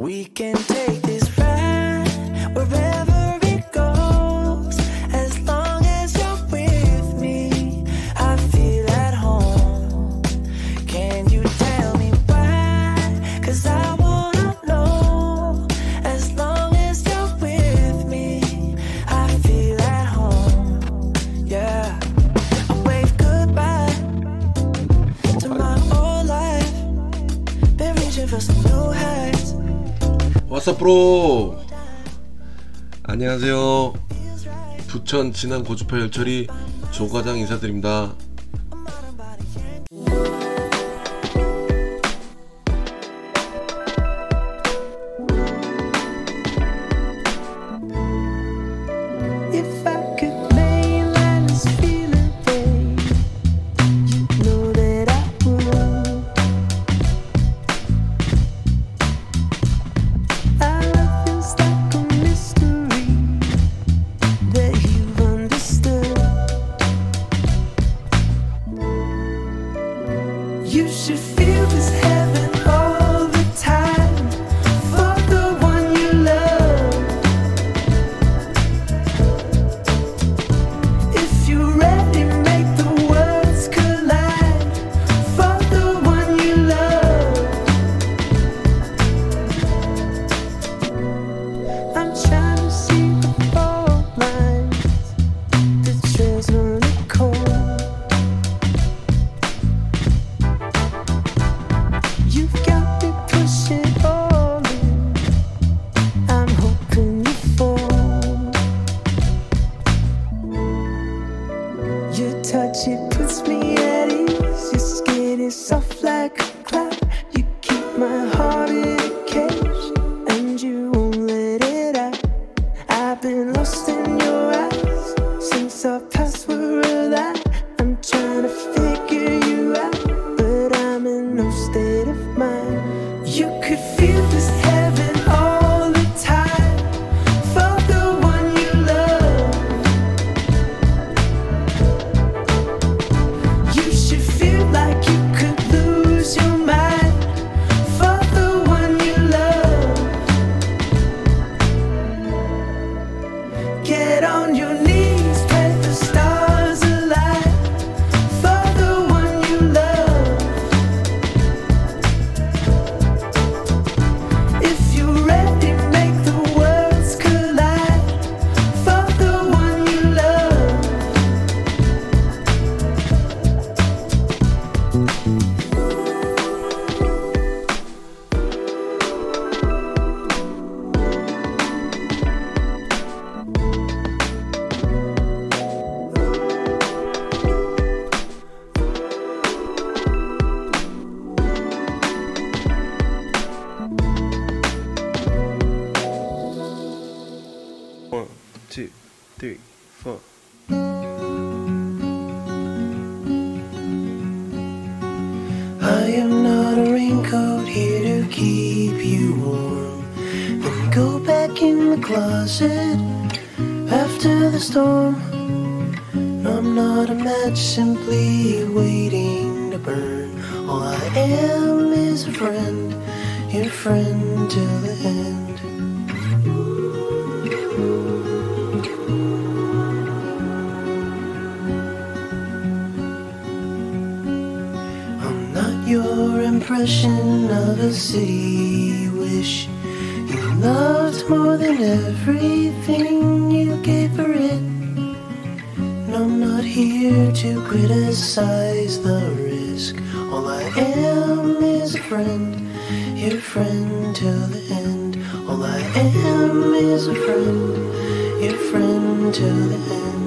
We can take this ride wherever it goes. As long as you're with me, I feel at home. Can you tell me why? Cause I wanna know. As long as you're with me, I feel at home. Yeah. I wave goodbye to my old life. Been reaching for some new. 와서 프로. 안녕하세요. 부천 진안 고주파 열처리 조과장 인사드립니다 feel this heaven like a. You keep my heart in Get on two, three, four. I am not a raincoat here to keep you warm. Then go back in the closet after the storm. I'm not a match simply waiting to burn. All I am is a friend, your friend till the end. Your impression of a city wish. You loved more than everything you gave for it. And I'm not here to criticize the risk. All I am is a friend, your friend till the end. All I am is a friend, your friend till the end.